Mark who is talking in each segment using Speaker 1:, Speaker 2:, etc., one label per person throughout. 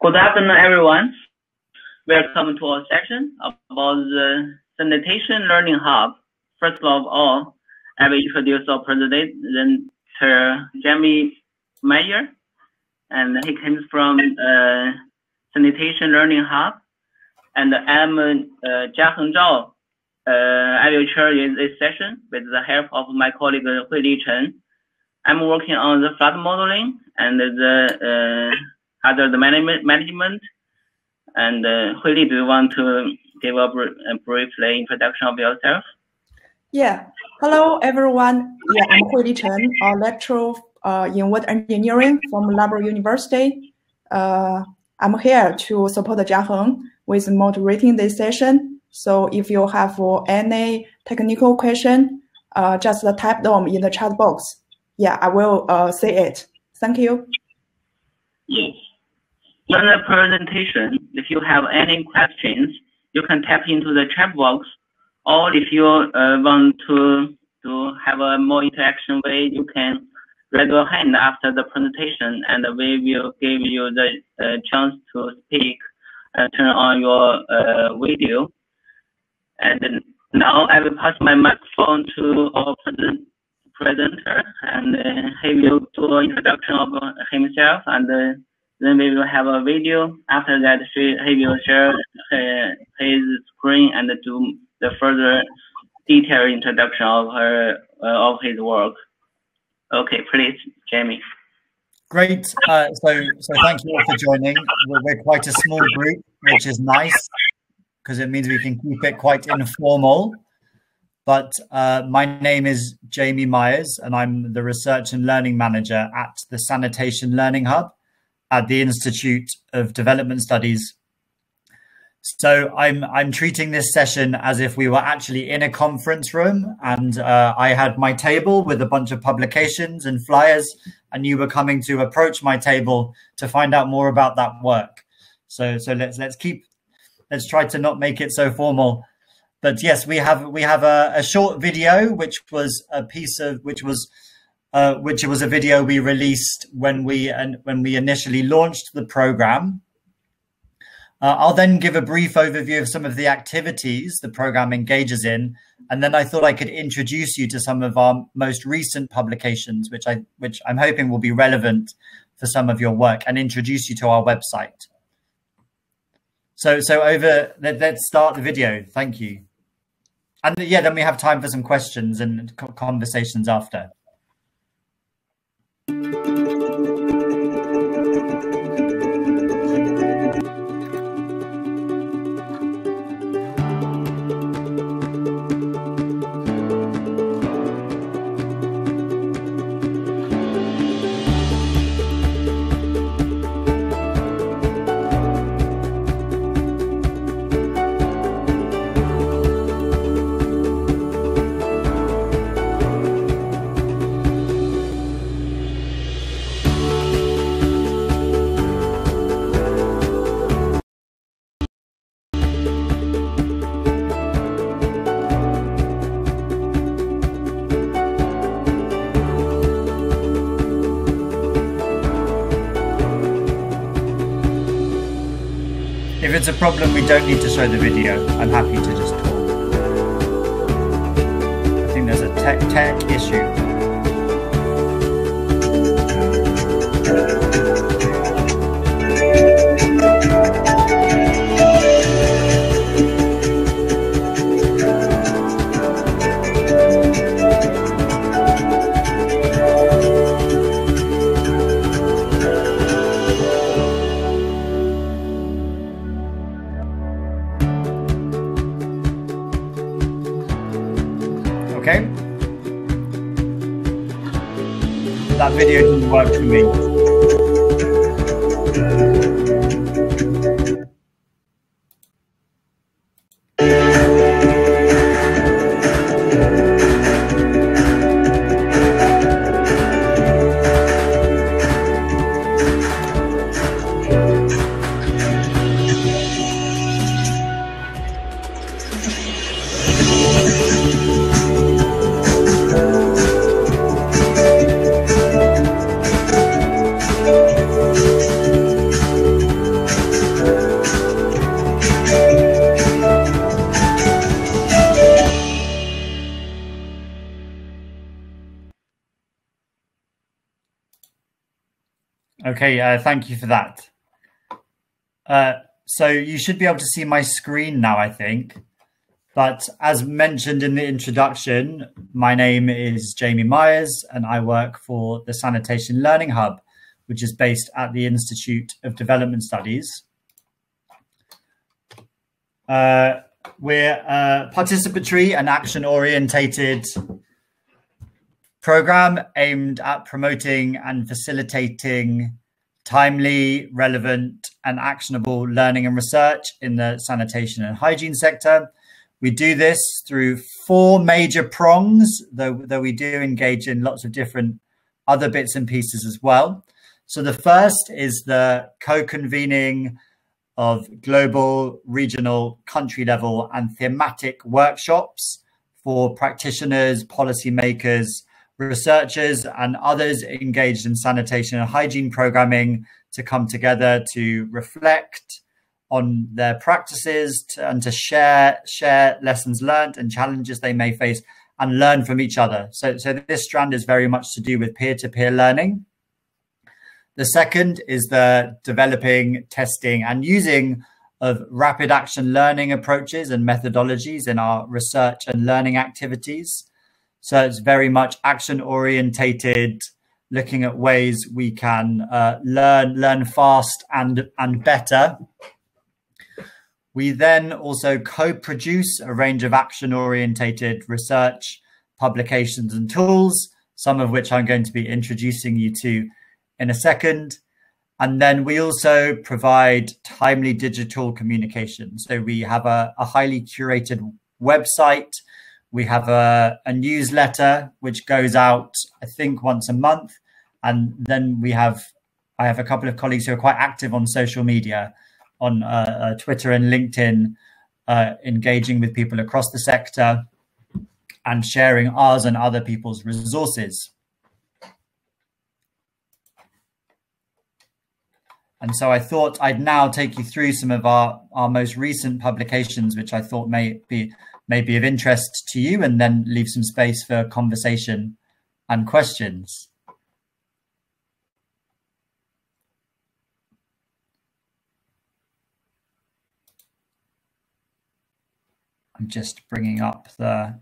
Speaker 1: Good afternoon, everyone. Welcome to our section about the Sanitation Learning Hub. First of all, I will introduce our president, Jamie Meyer, and he comes from uh, Sanitation Learning Hub. And I'm uh, Jiaheng Zhao. Uh, I will chair this session with the help of my colleague Hui Li Chen. I'm working on the flood modeling and the uh, other the management, management. And uh, Huili, do you want to give a, a brief introduction of yourself?
Speaker 2: Yeah. Hello, everyone. Yeah, I'm Huili Chen, a lecturer uh, in water engineering from Loughborough University. Uh, I'm here to support Jiaheng with moderating this session. So if you have any technical question, uh, just type them in the chat box. Yeah, I will uh, say it. Thank you.
Speaker 1: Yes. In the presentation, if you have any questions, you can tap into the chat box, or if you uh, want to to have a more interaction way, you can raise your hand after the presentation, and we will give you the uh, chance to speak. Uh, turn on your uh, video, and now I will pass my microphone to our present presenter, and uh, he will do an introduction of himself, and then we will have a video. After that, she, he will share his screen and do the further detailed introduction of her uh, of his work. Okay, please, Jamie.
Speaker 3: Great. Uh, so, so thank you all for joining. We're, we're quite a small group, which is nice because it means we can keep it quite informal. But uh, my name is Jamie Myers, and I'm the Research and Learning Manager at the Sanitation Learning Hub at the Institute of Development Studies. So I'm I'm treating this session as if we were actually in a conference room, and uh, I had my table with a bunch of publications and flyers, and you were coming to approach my table to find out more about that work. So so let's let's keep let's try to not make it so formal. But yes, we have we have a, a short video which was a piece of which was uh, which was a video we released when we and when we initially launched the program. Uh, I'll then give a brief overview of some of the activities the program engages in, and then I thought I could introduce you to some of our most recent publications, which I which I'm hoping will be relevant for some of your work, and introduce you to our website. So so over let, us start the video. Thank you. And yeah, then we have time for some questions and conversations after. It's a problem, we don't need to show the video. I'm happy to just talk. I think there's a tech tech issue. Didn't Okay, uh, thank you for that. Uh, so you should be able to see my screen now, I think. But as mentioned in the introduction, my name is Jamie Myers and I work for the Sanitation Learning Hub, which is based at the Institute of Development Studies. Uh, we're a participatory and action orientated program aimed at promoting and facilitating timely, relevant, and actionable learning and research in the sanitation and hygiene sector. We do this through four major prongs, though, though we do engage in lots of different other bits and pieces as well. So the first is the co-convening of global, regional, country level and thematic workshops for practitioners, policymakers, researchers and others engaged in sanitation and hygiene programming to come together to reflect on their practices to, and to share share lessons learned and challenges they may face and learn from each other. So, so this strand is very much to do with peer-to-peer learning. The second is the developing, testing, and using of rapid action learning approaches and methodologies in our research and learning activities. So it's very much action orientated, looking at ways we can uh, learn learn fast and and better. We then also co-produce a range of action orientated research publications and tools, some of which I'm going to be introducing you to in a second. And then we also provide timely digital communication. So we have a, a highly curated website. We have a, a, newsletter which goes out, I think, once a month. And then we have, I have a couple of colleagues who are quite active on social media, on uh, uh, Twitter and LinkedIn, uh, engaging with people across the sector and sharing ours and other people's resources. And so I thought I'd now take you through some of our, our most recent publications, which I thought may be, may be of interest to you, and then leave some space for conversation and questions. I'm just bringing up the,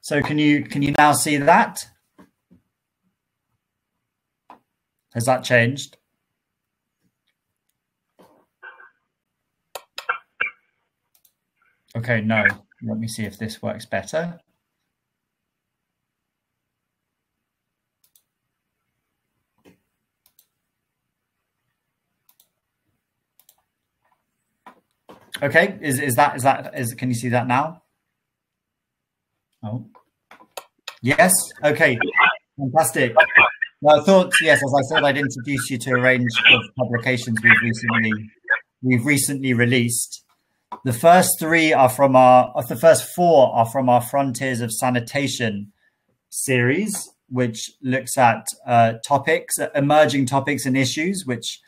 Speaker 3: so can you, can you now see that? Has that changed? Okay, no. Let me see if this works better. Okay, is is that is that is can you see that now? Oh, yes. Okay, fantastic. Well, I thought yes, as I said, I'd introduce you to a range of publications we've recently we've recently released. The first three are from our, the first four are from our Frontiers of Sanitation series, which looks at uh, topics, emerging topics and issues which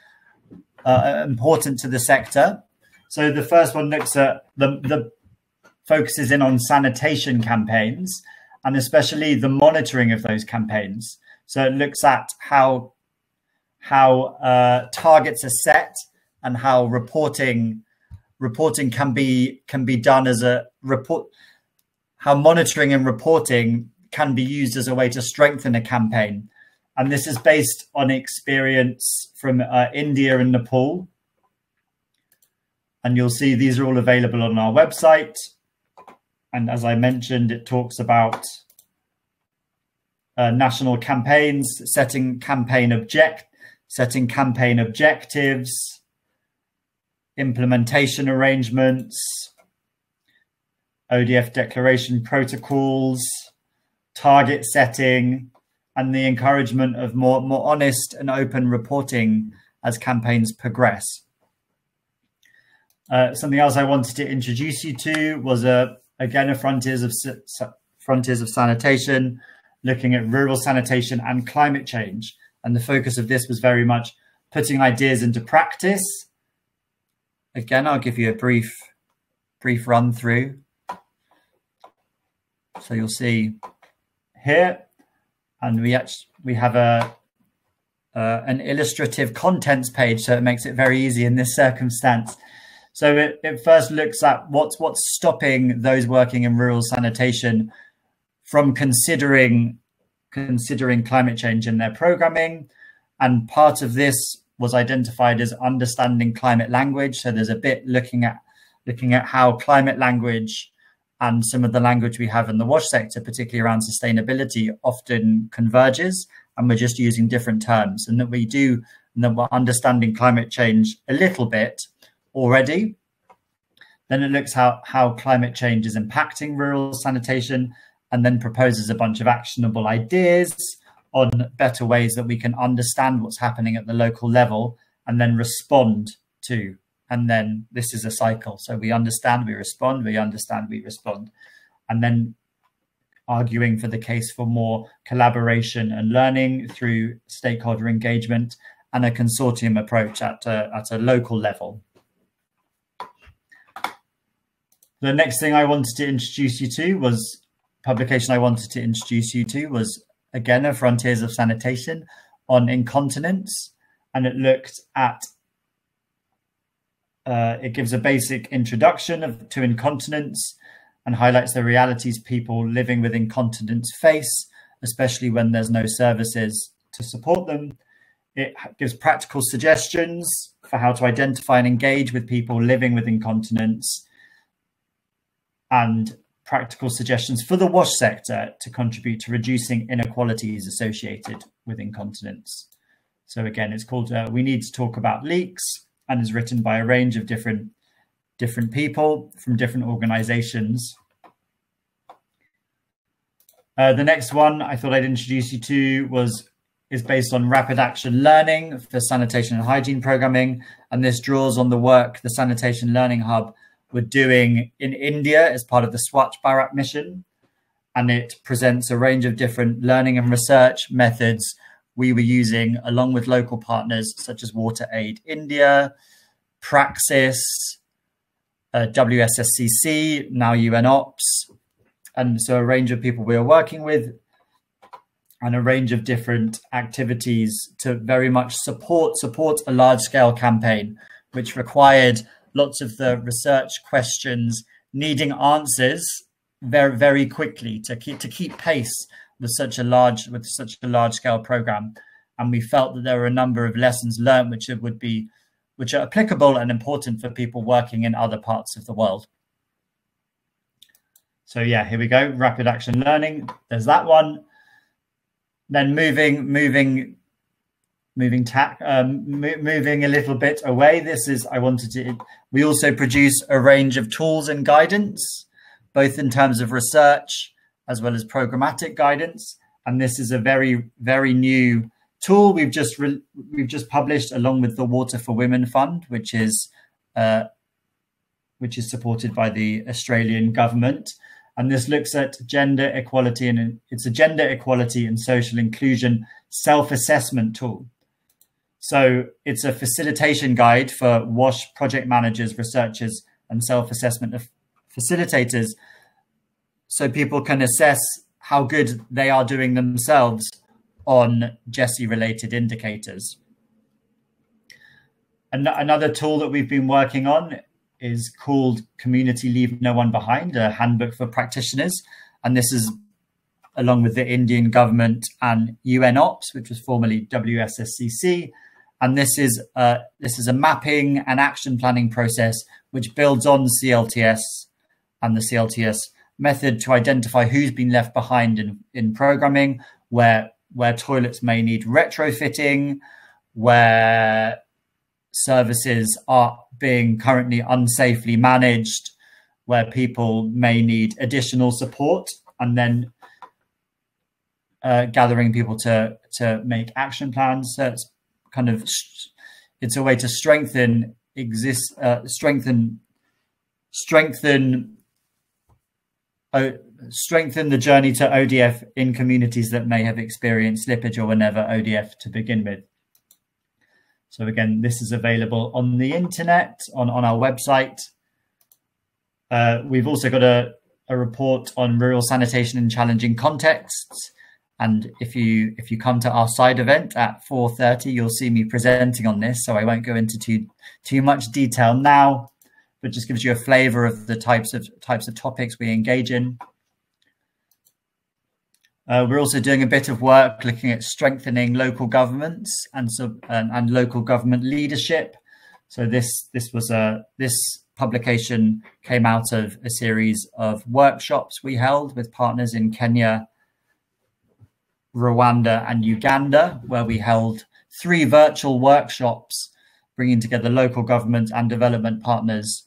Speaker 3: are important to the sector. So the first one looks at the, the focuses in on sanitation campaigns and especially the monitoring of those campaigns. So it looks at how how uh, targets are set and how reporting reporting can be can be done as a report how monitoring and reporting can be used as a way to strengthen a campaign. And this is based on experience from uh, india and nepal. And you'll see these are all available on our website. And as i mentioned it talks about uh, national campaigns setting campaign object setting campaign objectives implementation arrangements, ODF declaration protocols, target setting, and the encouragement of more, more honest and open reporting as campaigns progress. Uh, something else I wanted to introduce you to was a again a frontiers of frontiers of sanitation, looking at rural sanitation and climate change. And the focus of this was very much putting ideas into practice again, I'll give you a brief brief run through. So you'll see here, and we actually we have a uh, an illustrative contents page, so it makes it very easy in this circumstance. So it, it first looks at what's what's stopping those working in rural sanitation from considering considering climate change in their programming. And part of this was identified as understanding climate language. So there's a bit looking at looking at how climate language and some of the language we have in the wash sector, particularly around sustainability, often converges and we're just using different terms and that we do and that we're understanding climate change a little bit already. Then it looks how, how climate change is impacting rural sanitation and then proposes a bunch of actionable ideas on better ways that we can understand what's happening at the local level and then respond to. And then this is a cycle. So we understand, we respond, we understand, we respond. And then arguing for the case for more collaboration and learning through stakeholder engagement and a consortium approach at a, at a local level. The next thing I wanted to introduce you to was publication I wanted to introduce you to was again a Frontiers of Sanitation on incontinence, and it looked at uh, it gives a basic introduction of, to incontinence and highlights the realities people living with incontinence face, especially when there's no services to support them. It gives practical suggestions for how to identify and engage with people living with incontinence and practical suggestions for the wash sector to contribute to reducing inequalities associated with incontinence. So again, it's called uh, We Need to Talk About Leaks and is written by a range of different different people from different organizations. Uh, the next one I thought I'd introduce you to was is based on rapid action learning for sanitation and hygiene programming. And this draws on the work the Sanitation Learning Hub were doing in India as part of the Swachh Bharat mission. And it presents a range of different learning and research methods we were using along with local partners such as Water Aid India, Praxis, uh, WSSCC, now UNOPS, and so a range of people we are working with and a range of different activities to very much support support a large scale campaign which required lots of the research questions needing answers very very quickly to keep to keep pace with such a large with such a large scale program. And we felt that there were a number of lessons learned which would be which are applicable and important for people working in other parts of the world. So yeah here we go. Rapid action learning. There's that one. Then moving moving moving tack um, moving a little bit away. This is i wanted to we also produce a range of tools and guidance both in terms of research as well as programmatic guidance. And this is a very very new tool. We've just we've just published along with the water for women fund which is uh, which is supported by the australian government. And this looks at gender equality and it's a gender equality and social inclusion self-assessment tool so it's a facilitation guide for WASH project managers, researchers, and self-assessment of facilitators so people can assess how good they are doing themselves on GESI related indicators. And another tool that we've been working on is called Community Leave No One Behind, a handbook for practitioners. And this is along with the Indian government and UNOPS, which was formerly WSSCC, and this is uh, this is a mapping and action planning process which builds on CLTS and the CLTS method to identify who's been left behind in, in programming, where where toilets may need retrofitting, where services are being currently unsafely managed, where people may need additional support, and then uh, gathering people to to make action plans. So it's kind of it's a way to strengthen exist uh, strengthen strengthen uh, strengthen the journey to ODF in communities that may have experienced slippage or were never ODF to begin with. So again, this is available on the internet, on, on our website. Uh, we've also got a, a report on rural sanitation in challenging contexts. And if you if you come to our side event at 4:30, you'll see me presenting on this. So I won't go into too too much detail now, but just gives you a flavor of the types of types of topics we engage in. Uh, we're also doing a bit of work looking at strengthening local governments and, sub, and, and local government leadership. So this this was a this publication came out of a series of workshops we held with partners in Kenya, Rwanda, and Uganda, where we held three virtual workshops bringing together local government and development partners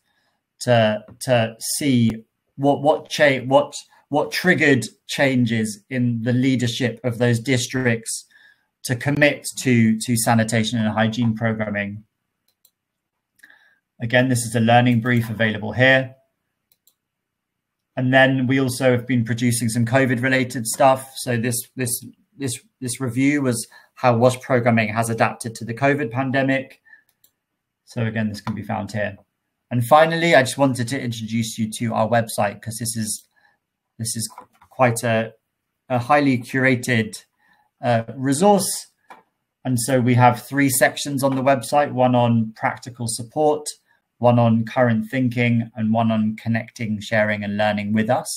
Speaker 3: to to see what what cha- what what triggered changes in the leadership of those districts to commit to to sanitation and hygiene programming. Again, this is a learning brief available here. And then we also have been producing some COVID related stuff. So this this this this review was how WASH programming has adapted to the COVID pandemic. So again, this can be found here. And finally, I just wanted to introduce you to our website because this is this is quite a, a highly curated uh, resource. And so we have three sections on the website, one on practical support, one on current thinking, and one on connecting, sharing, and learning with us.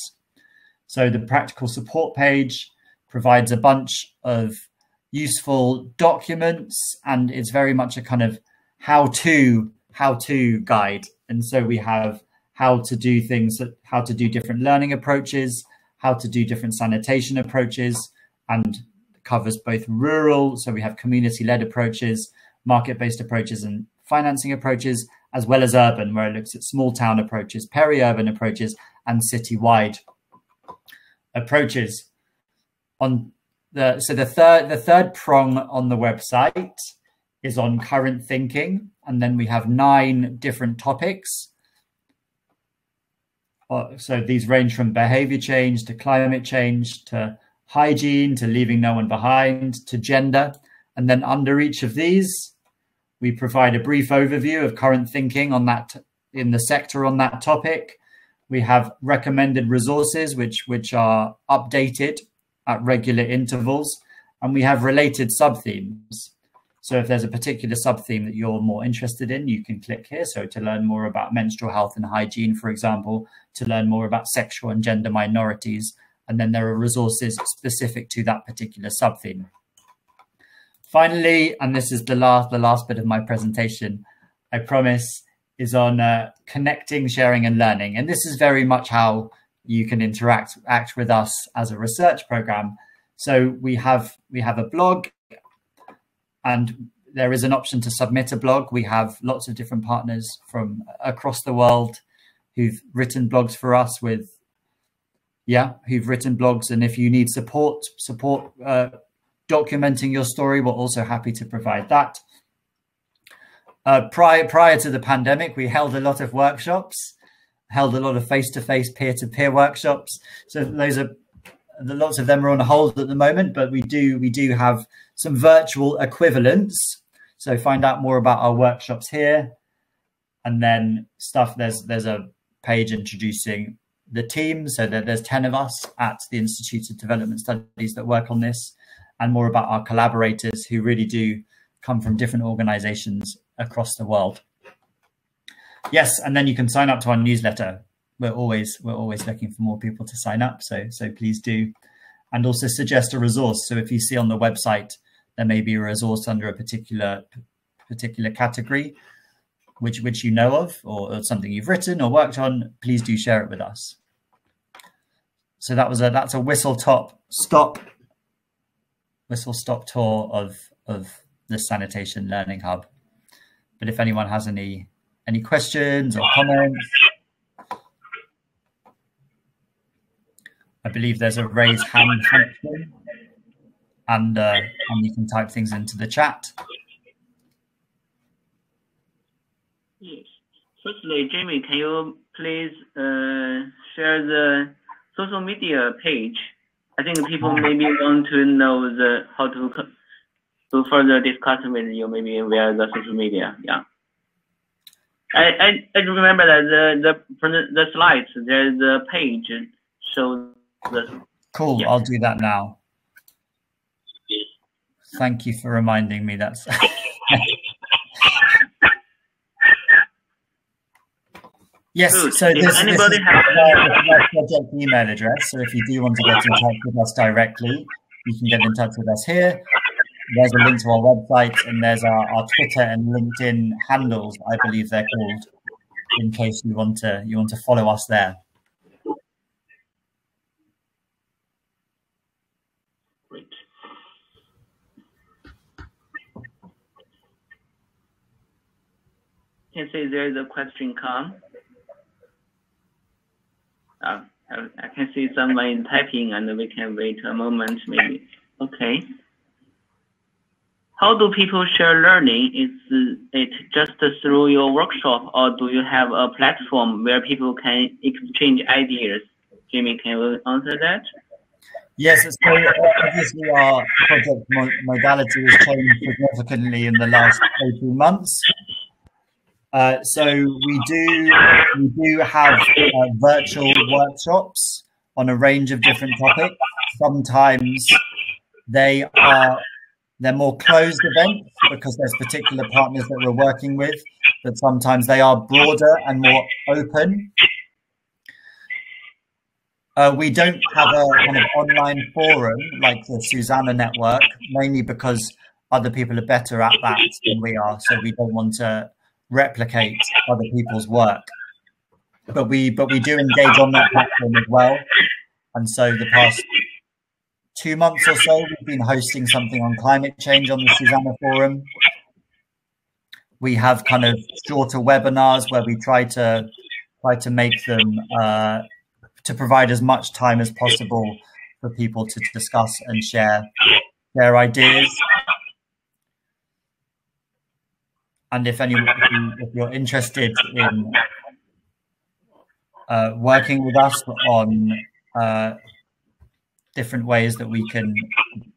Speaker 3: So the practical support page provides a bunch of useful documents, and it's very much a kind of how-to how-to guide. And so we have how to do things, how to do different learning approaches, how to do different sanitation approaches, and covers both rural, so we have community-led approaches, market-based approaches, and financing approaches, as well as urban, where it looks at small town approaches, peri-urban approaches, and city-wide approaches. On the so the third the third prong on the website is on current thinking, and then we have nine different topics uh, so these range from behavior change to climate change to hygiene to leaving no one behind to gender. And then under each of these, we provide a brief overview of current thinking on that in the sector on that topic. We have recommended resources which which are updated at regular intervals, and we have related sub themes. So if there's a particular sub theme that you're more interested in, you can click here. So to learn more about menstrual health and hygiene, for example, to learn more about sexual and gender minorities. And then there are resources specific to that particular sub theme. Finally, and this is the last, the last bit of my presentation, I promise, is on uh, connecting, sharing, and learning. And this is very much how you can interact act with us as a research program. So we have we have a blog and there is an option to submit a blog. We have lots of different partners from across the world who've written blogs for us with, yeah, who've written blogs. And if you need support, support uh, documenting your story, we're also happy to provide that. Uh, prior prior to the pandemic, we held a lot of workshops, held a lot of face-to-face, peer-to-peer workshops. So those are lots of them are on hold at the moment, but we do we do have some virtual equivalents. So find out more about our workshops here, and then stuff. There's there's a page introducing the team. So that there's ten of us at the Institute of Development Studies that work on this, and more about our collaborators who really do come from different organizations across the world. Yes, and then you can sign up to our newsletter we're always we're always looking for more people to sign up. So so please do, and also suggest a resource. So if you see on the website there may be a resource under a particular particular category, which which you know of, or, or something you've written or worked on, please do share it with us. So that was a that's a whistle top stop whistle stop tour of of the sanitation learning hub. But if anyone has any any questions or comments I believe there's a raise hand function, and uh, and you can type things into the chat.
Speaker 1: Yes. Firstly, Jamie, can you please uh, share the social media page? I think people maybe want to know the how to to further discuss with you, maybe via the social media. Yeah. I, I, I remember that the the the slides there's a page shows the
Speaker 3: Cool. Yeah. I'll do that now. Thank you for reminding me. That's. yes.
Speaker 1: Good.
Speaker 3: So
Speaker 1: If
Speaker 3: this,
Speaker 1: anybody
Speaker 3: this
Speaker 1: has-
Speaker 3: our project email address. So if you do want to get in touch with us directly, you can get in touch with us here. There's a link to our website, and there's our, our Twitter and LinkedIn handles. I believe they're called. In case you want to you want to follow us there.
Speaker 1: Great. Can say there is a question come. Uh, I can see someone typing and we can wait a moment maybe. Okay. How do people share learning? Is it just through your workshop or do you have a platform where people can exchange ideas? Jimmy, can you answer that?
Speaker 3: Yes, so obviously our project modality has changed significantly in the last 18 months. Uh, so we do we do have uh, virtual workshops on a range of different topics. Sometimes they are they're more closed events because there's particular partners that we're working with, but sometimes they are broader and more open. Uh, we don't have a kind of online forum like the SuSanA Network, mainly because other people are better at that than we are. So we don't want to replicate other people's work. But we but we do engage on that platform as well. And so the past two months or so, we've been hosting something on climate change on the SuSanA Forum. We have kind of shorter webinars where we try to try to make them uh, to provide as much time as possible for people to discuss and share their ideas. And if any, if, you, if you're interested in uh, working with us on uh, different ways that we can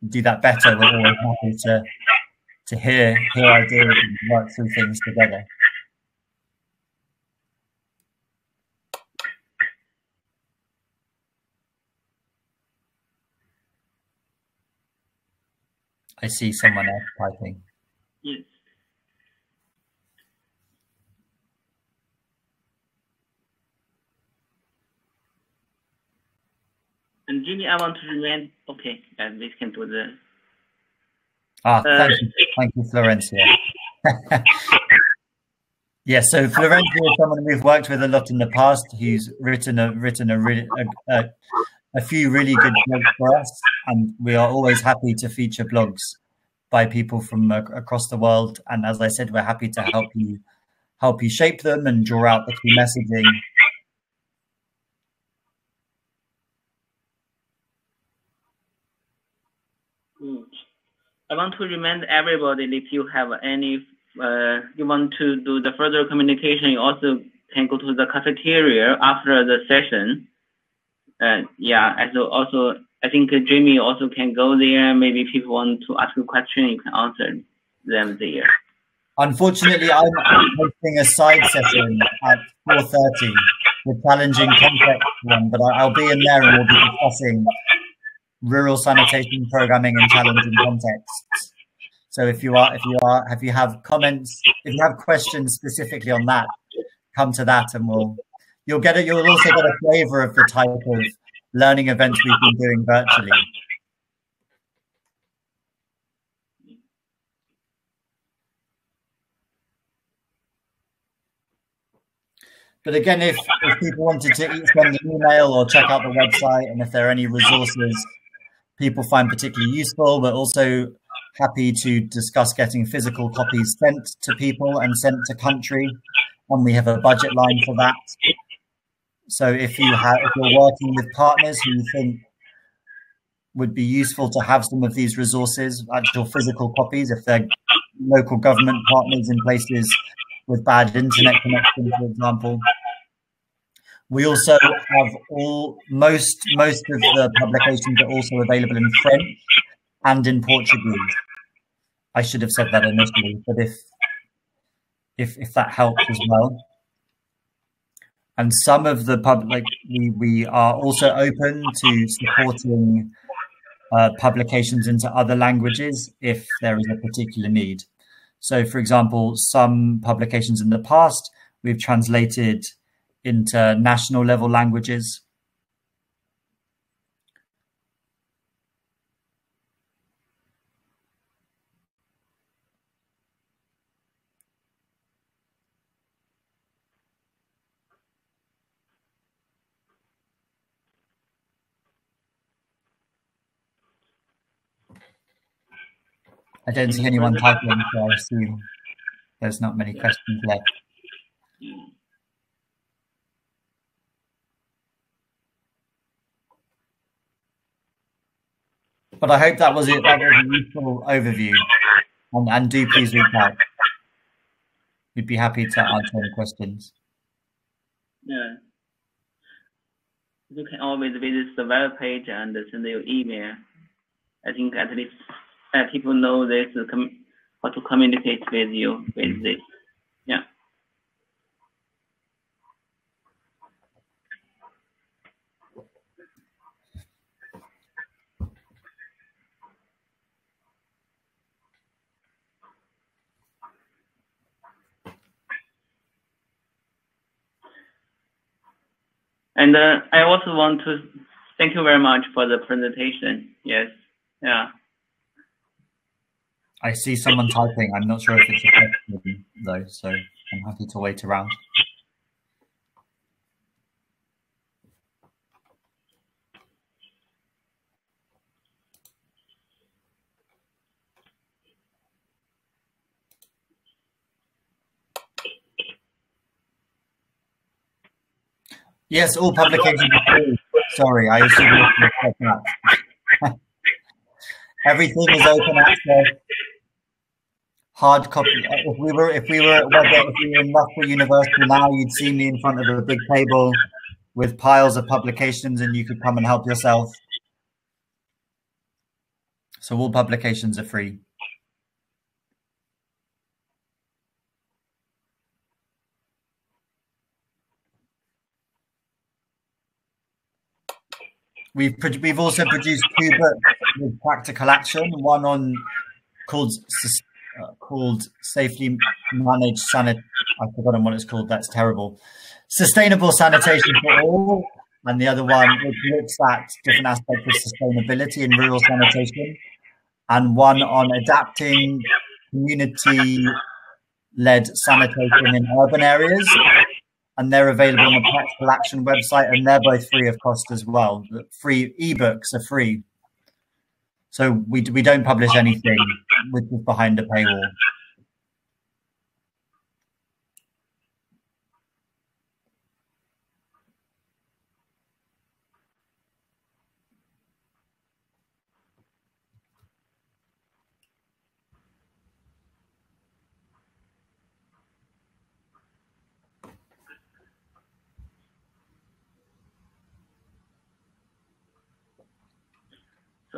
Speaker 3: do that better, we're always happy to to hear hear ideas and work through things together. I see someone else typing.
Speaker 1: Yes. And Jimmy, I want to remind. Okay, uh, we can do the.
Speaker 3: Ah,
Speaker 1: Uh,
Speaker 3: thank you, thank you, Florencia. yeah, so Florencia is someone we've worked with a lot in the past. Who's written a written a really a, a, a few really good blogs for us, and we are always happy to feature blogs by people from uh, across the world. And as I said, we're happy to help you help you shape them and draw out the key messaging.
Speaker 1: I want to remind everybody if you have any, uh, you want to do the further communication, you also can go to the cafeteria after the session. Uh, yeah, so also, I think Jimmy also can go there. Maybe people want to ask a question, you can answer them there.
Speaker 3: Unfortunately, I'm hosting a side session at 4.30, the challenging context one, but I'll be in there and we'll be discussing rural sanitation programming in challenging contexts. So if you are, if you are, if you have comments, if you have questions specifically on that, come to that and we'll, you'll get it. You'll also get a flavor of the type of learning events we've been doing virtually. But again, if, if people wanted to send an email or check out the website, and if there are any resources people find particularly useful, we're also happy to discuss getting physical copies sent to people and sent to country. And we have a budget line for that. So if you have, if you're working with partners who you think would be useful to have some of these resources, actual physical copies, if they're local government partners in places with bad internet connection, for example. We also have all most most of the publications are also available in French and in Portuguese. I should have said that initially, but if if if that helps as well. And some of the public we, we are also open to supporting uh, publications into other languages if there is a particular need. So, for example, some publications in the past we've translated into national level languages. I don't see anyone typing, so I assume there's not many questions left. But I hope that was it. That was a useful overview. And, and do please reach out. We'd be happy to answer any questions.
Speaker 1: Yeah. You can always visit the web page and send your email. I think at least uh, people know this how to communicate with you with this. Yeah. And uh, I also want to thank you very much for the presentation. Yes. Yeah.
Speaker 3: I see someone typing. I'm not sure if it's a question though, so I'm happy to wait around. Yes, all publications are free. Sorry, I assume Everything is open access. Hard copy. If we were, if we were if we were in Loughborough University now, you'd see me in front of a big table with piles of publications, and you could come and help yourself. So all publications are free. We've we've also produced two books with practical action. One on called uh, called safely managed sanit. I've forgotten what it's called. That's terrible. Sustainable sanitation for all, and the other one which looks at different aspects of sustainability in rural sanitation, and one on adapting community-led sanitation in urban areas and they're available on the Practical Action website, and they're both free of cost as well. Free ebooks are free, so we we don't publish anything which is behind a paywall.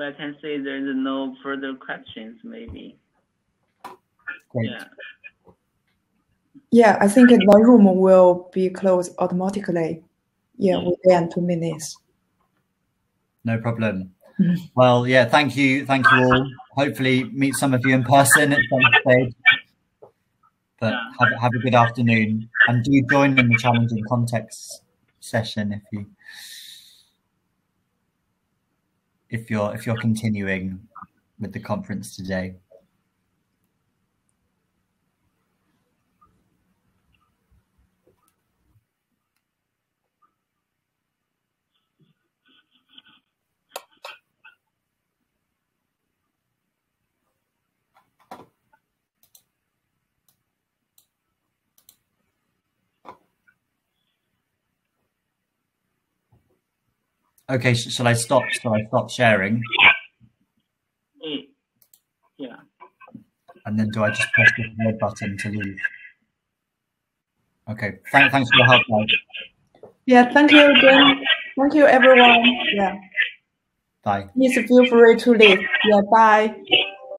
Speaker 1: So I can say there's no further questions, maybe.
Speaker 3: Great.
Speaker 1: Yeah.
Speaker 2: Yeah, I think the room will be closed automatically. Yeah, within two minutes.
Speaker 3: No problem.
Speaker 2: Mhm.
Speaker 3: Well, yeah, thank you, thank you all. Hopefully, meet some of you in person at some stage. But have, have a good afternoon, and do join in the challenging context session if you if you're if you're continuing with the conference today. Okay, sh- shall I stop? Shall I stop sharing?
Speaker 1: Eh, Yeah.
Speaker 3: And then do I just press the red button to leave? Okay. Thank, thanks for your help, guys.
Speaker 2: Yeah, thank you again. Thank you, everyone. Yeah,
Speaker 3: Bye.
Speaker 2: please feel free to leave. Yeah, bye.